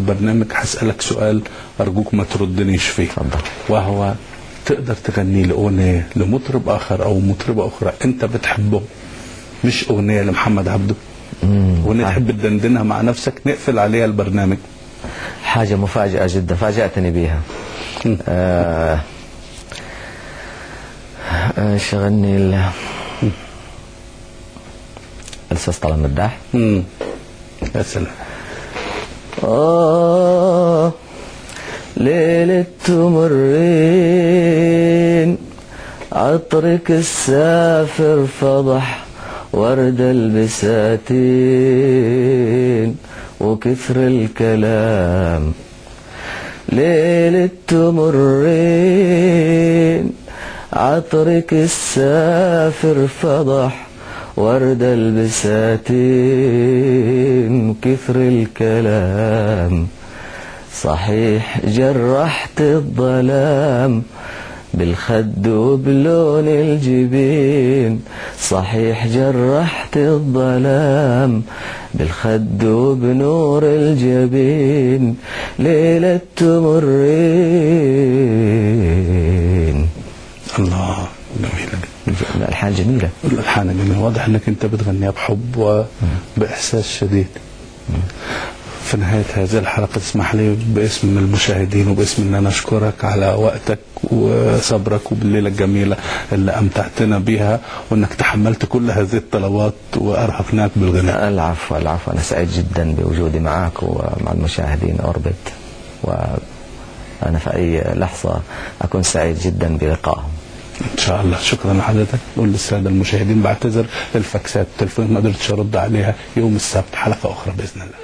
البرنامج هسألك سؤال أرجوك ما تردنيش فيه. وهو تقدر تغني لأغنية لمطرب آخر أو مطربة أخرى أنت بتحبه مش أغنية لمحمد عبده. أغنية تحب تدندنها مع نفسك نقفل عليها البرنامج. حاجة مفاجأة جدا فاجأتني بيها. آه آه شغلني ال الأستاذ طلال مداح. يا سلام. آه ليلة تمرين عطرك السافر فضح ورد البساتين وكثر الكلام. ليلة تمرين عطرك السافر فضح ورد البساتين وكثر الكلام. صحيح جرحت الظلام بالخد وبلون الجبين. صحيح جرحت الظلام بالخد وبنور الجبين. ليلة تمرين جميلة جدا الألحان جميلة. الألحان جميلة. واضح أنك أنت بتغنيها بحب وبإحساس شديد. في نهاية هذه الحلقة تسمح لي باسم المشاهدين وباسم أن أنا أشكرك على وقتك وصبرك وبالليلة الجميلة اللي أمتعتنا بها وأنك تحملت كل هذه الطلبات وأرهقناك بالغناء. العفو العفو. أنا سعيد جدا بوجودي معك ومع المشاهدين أوربت. وأنا في أي لحظة أكون سعيد جدا بلقائهم. شاء الله. شكرا لحضرتك. قول للسادة المشاهدين بعتذر الفاكسات التليفون ما قدرتش أرد عليها. يوم السبت حلقة أخرى بإذن الله.